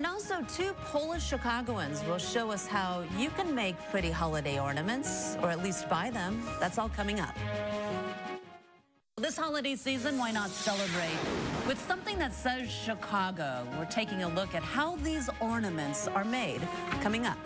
And also, two Polish Chicagoans will show us how you can make pretty holiday ornaments, or at least buy them. That's all coming up. This holiday season, why not celebrate with something that says Chicago? We're taking a look at how these ornaments are made coming up.